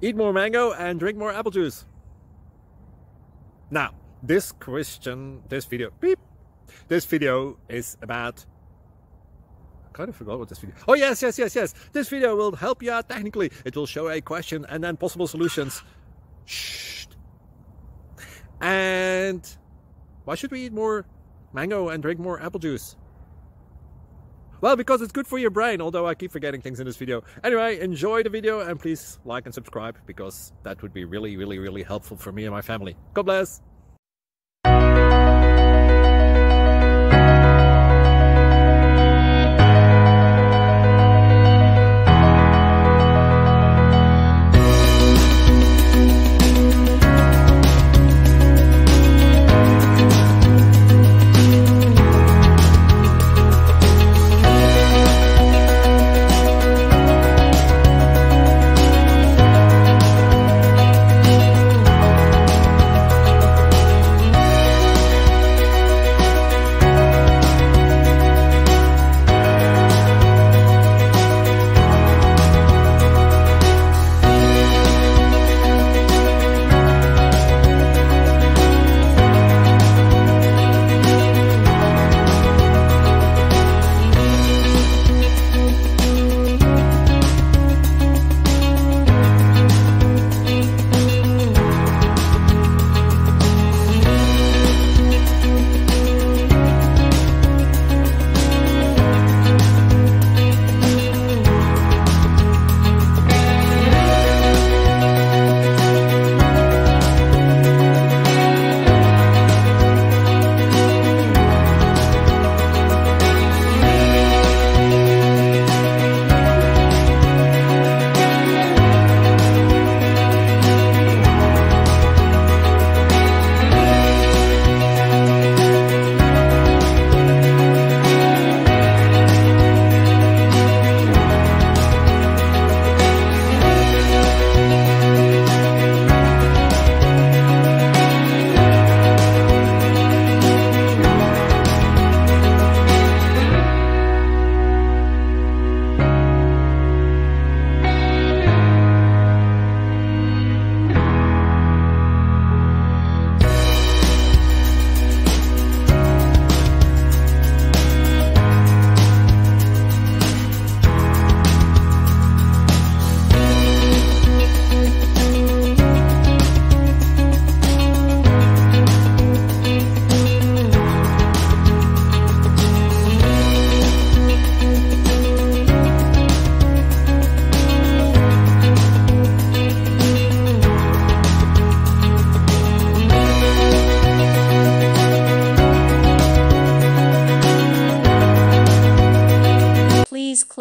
Eat more mango and drink more apple juice. Now, this question, this video, beep, this video is about I kind of forgot what this video. Oh yes, yes, yes, yes. This video will help you out technically. It will show a question and then possible solutions. Shh. And why should we eat more mango and drink more apple juice? Well, because it's good for your brain, although I keep forgetting things in this video. Anyway, enjoy the video and please like and subscribe because that would be really, really, really helpful for me and my family. God bless.